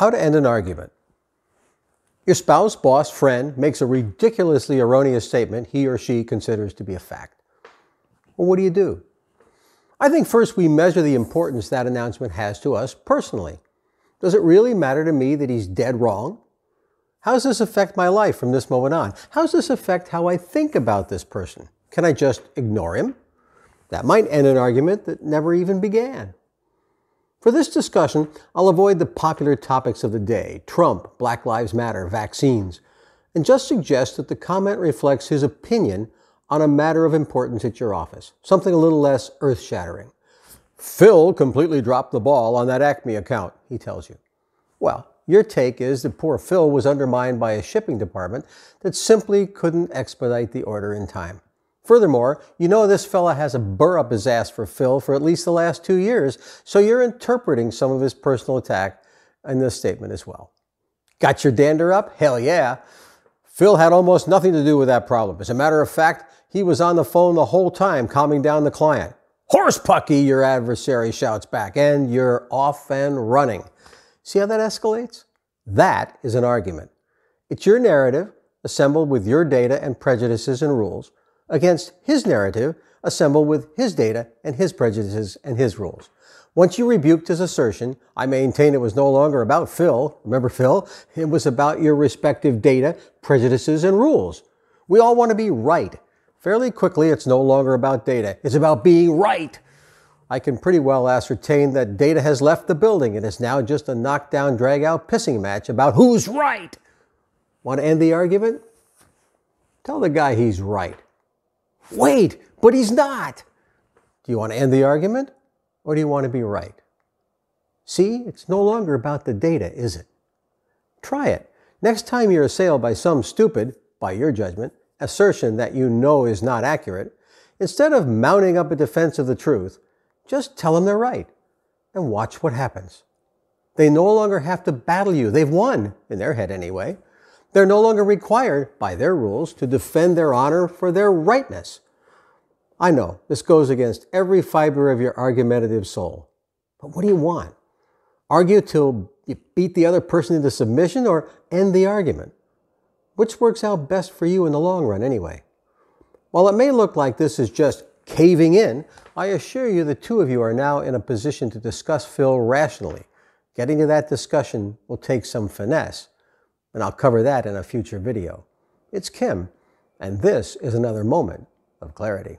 How to end an argument. Your spouse, boss, friend makes a ridiculously erroneous statement he or she considers to be a fact. Well, what do you do? I think first we measure the importance that announcement has to us personally. Does it really matter to me that he's dead wrong? How does this affect my life from this moment on? How does this affect how I think about this person? Can I just ignore him? That might end an argument that never even began. For this discussion, I'll avoid the popular topics of the day Trump, Black Lives Matter, vaccines and just suggest that the comment reflects his opinion on a matter of importance at your office, something a little less earth shattering. Phil completely dropped the ball on that Acme account, he tells you. Well, your take is that poor Phil was undermined by a shipping department that simply couldn't expedite the order in time. Furthermore, you know this fella has a burr up his ass for Phil for at least the last two years, so you're interpreting some of his personal attack in this statement as well. Got your dander up? Hell yeah. Phil had almost nothing to do with that problem. As a matter of fact, he was on the phone the whole time calming down the client. Horse pucky, your adversary shouts back, and you're off and running. See how that escalates? That is an argument. It's your narrative assembled with your data and prejudices and rules against his narrative assembled with his data and his prejudices and his rules. Once you rebuked his assertion, I maintain it was no longer about Phil. Remember Phil? It was about your respective data, prejudices, and rules. We all want to be right. Fairly quickly, it's no longer about data. It's about being right. I can pretty well ascertain that data has left the building and is now just a knockdown, drag out pissing match about who's right. Want to end the argument? Tell the guy he's right. Wait, but he's not. Do you want to end the argument or do you want to be right? See, it's no longer about the data, is it? Try it. Next time you're assailed by some stupid, by your judgment, assertion that you know is not accurate, instead of mounting up a defense of the truth, just tell them they're right and watch what happens. They no longer have to battle you. They've won, in their head anyway. They're no longer required, by their rules, to defend their honor for their rightness. I know this goes against every fiber of your argumentative soul. But what do you want? Argue till you beat the other person into submission or end the argument? Which works out best for you in the long run, anyway? While it may look like this is just caving in, I assure you the two of you are now in a position to discuss Phil rationally. Getting to that discussion will take some finesse and I'll cover that in a future video. It's Kim, and this is another moment of clarity.